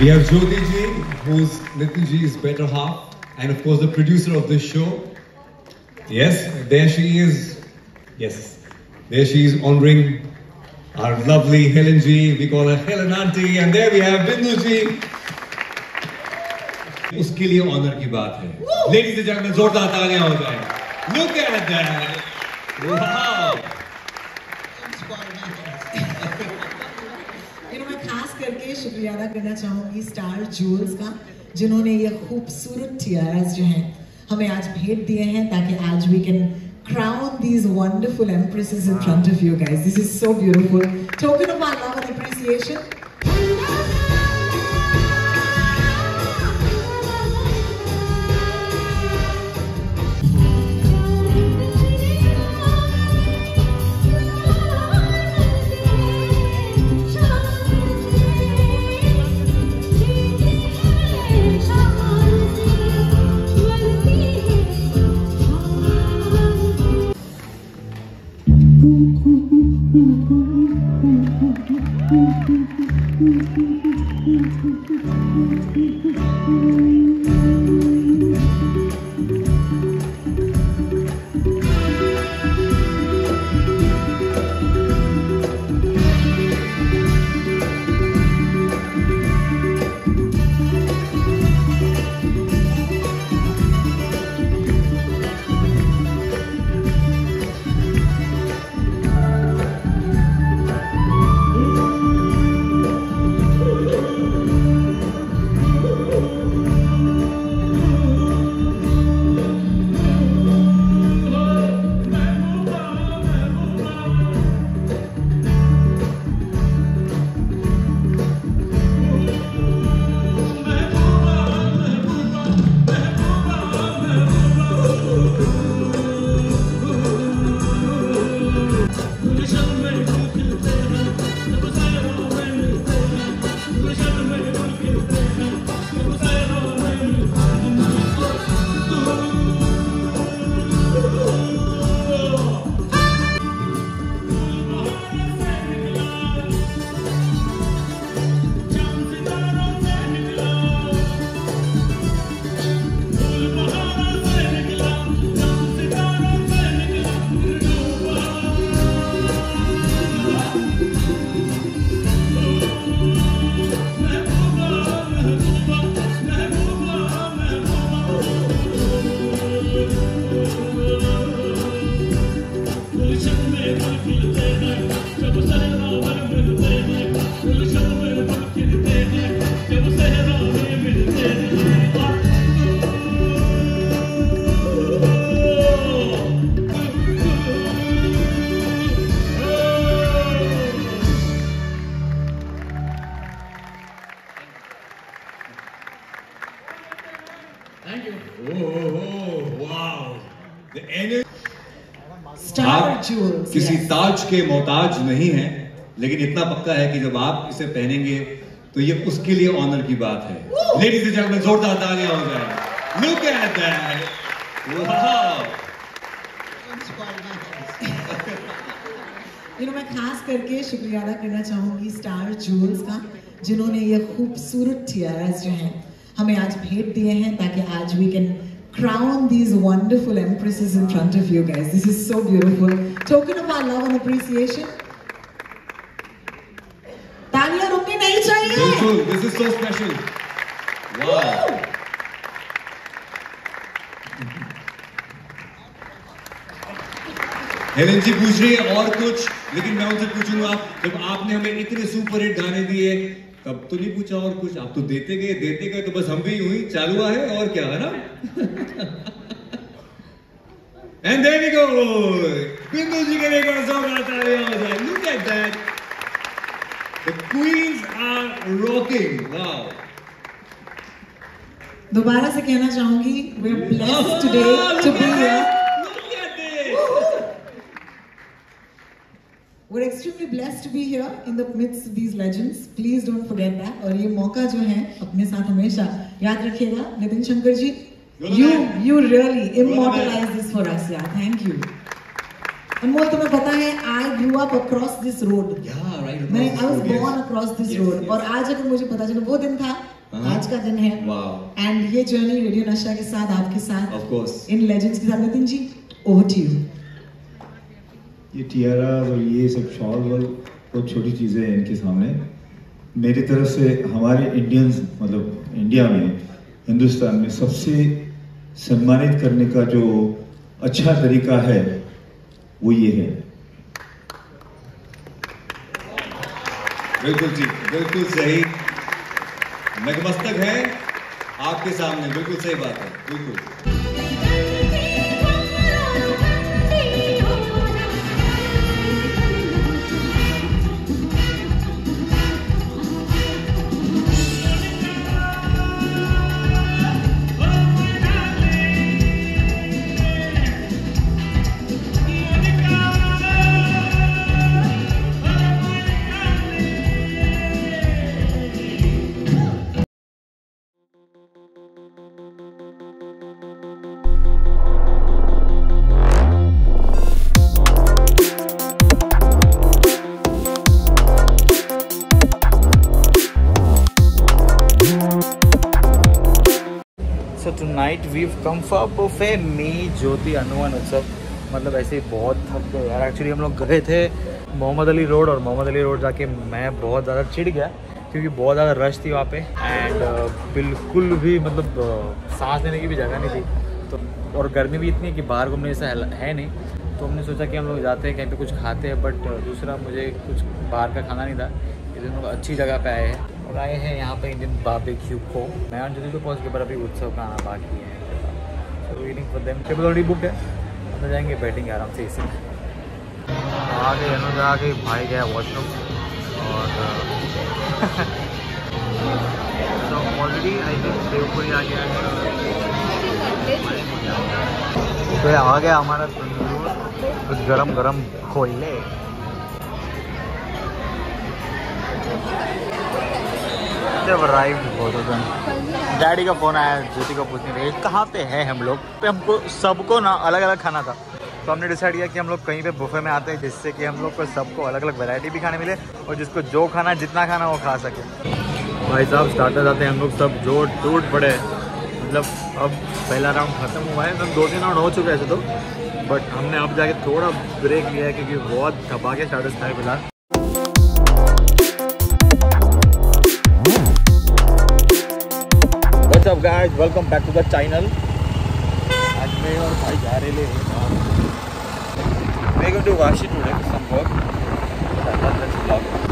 We have Jyoti ji, who's Nitin ji's better half, and of course the producer of this show. Yes, there she is. Yes, there she is honoring our lovely Helen ji. We call her Helen Auntie, and there we have Bindu ji. उसके लिए honour की बात है ladies and gentleman जोरदार तालियां हो जाए look at that wow शुक्रिया अदा करना चाहूँगी स्टार जूल्स का जिन्होंने ये खूबसूरत टियारस जो है हमें आज भेंट दिए हैं ताकि आज we can crown these wonderful empresses in front of you guys this is so beautiful token of my love and appreciation Oh, oh, oh, wow. The energy. आप jewels. किसी yes. ताज के मोहताज नहीं है लेकिन इतना पक्का है कि जब आप इसे पहनेंगे तो ये उसके लिए ऑनर की बात है लेडीज़ एंड जेंटलमैन जोरदार तालियाँ हो जाए look at that wow You know, मैं खास करके शुक्रिया अदा करना चाहूँगी स्टार जूल्स का जिन्होंने ये खूबसूरत टियारास जो हैं हमें आज भेंट दिए हैं ताकि आज we can crown these wonderful empresses in front of you guys. This is so beautiful. Token of our love and appreciation. तालियाँ रुकनी नहीं चाहिए बिल्कुल this is so special wow Helen ji पूछ रही है और कुछ लेकिन मैं उनसे पूछूँगा जब आपने हमें इतने सुपर हिट गाने दिए तब तो नहीं पूछा और कुछ? आप तो देते गए देते गए तो बस हम भी यूँ ही चालू है, और क्या, है ना? एंड देयर वी गो बिंदु जी के लिए एक और जोरदार तालियाँ हो जाए look at that the queens are rocking wow दोबारा से कहना चाहूँगी, we are blessed today to be here. We're extremely blessed to be here in the midst of these legends. Please don't forget that. और ये मौका जो है अपने साथ हमेशा याद रखिएगा Nitin Shankar ji you you really immortalize this for us यार thank you अनमोल तुम्हें पता है I grew up across this road Yeah, right मैं I was born across this road और आज अगर मुझे पता चले वो दिन था हाँ। आज का दिन है एंड ये जर्नी रेडियो नशा के साथ आपके साथ इन लेजेंड्स के साथ Nitin ji over to you ये टियारा और ये सब शॉल वॉल बहुत छोटी चीज़ें हैं इनके सामने। मेरी तरफ़ से हमारे इंडियंस मतलब इंडिया में, हिंदुस्तान में सबसे सम्मानित करने का जो अच्छा तरीका है, वो ये है। बिल्कुल ठीक बिल्कुल सही। नगमस्तक है आपके सामने, बिल्कुल सही बात है, बिल्कुल। We've come for buffet me Jyoti अनुवन उत्सव मतलब ऐसे ही बहुत थक गए यार। एक्चुअली हम लोग गए थे मोहम्मद अली रोड और मोहम्मद अली रोड जाके मैं बहुत ज़्यादा चिढ़ गया क्योंकि बहुत ज़्यादा रश थी वहाँ पे। एंड बिल्कुल भी मतलब uh, सांस लेने की भी जगह नहीं थी। तो और गर्मी भी इतनी है कि बाहर घूमने जैसा है नहीं। तो हमने सोचा कि हम लोग जाते हैं कहीं पे कुछ खाते हैं बट दूसरा मुझे कुछ बाहर का खाना नहीं था। इसलिए हम लोग अच्छी जगह पे आए हैं। और आए हैं यहाँ पे इंडियन बारबेक्यू को। मैं जल्दी तो पहुँच गए पर अभी उत्सव का आना बाकी है। तो waiting for them table already है। अंदर जाएँगे बैठेंगे आराम से इसी आगे, अनुजा भाई गया वॉशरूम और तो ऑलरेडी आई थिंक देवपुरी आ गया तो आ गया हमारा तंदूर। कुछ गरम गरम कोयले जब अराइव्ड बहुत होता डैडी का फ़ोन आया, ज्योति को पूछने लिए कहाँ पे है हम लोग? पे हमको सबको ना अलग अलग खाना था। तो हमने डिसाइड किया कि हम लोग कहीं पे बुफे में आते हैं, जिससे कि हम लोग को सबको अलग अलग वैरायटी भी खाने मिले और जिसको जो खाना, जितना खाना वो खा सके। भाई साहब स्टार्टर आते हैं हम लोग, सब जो टूट पड़े। मतलब अब पहला राउंड ख़त्म हुआ है मतलब दो तीन राउंड हो चुके ऐसे तो। बट हमने अब जाके थोड़ा ब्रेक लिया है, क्योंकि बहुत थपा के स्टार्टर्स खाए फ़िलहाल up guys? Welcome back to the channel. आज मैं और भाई जा रहे ले We're going to Vashi today, some work. Let's vlog.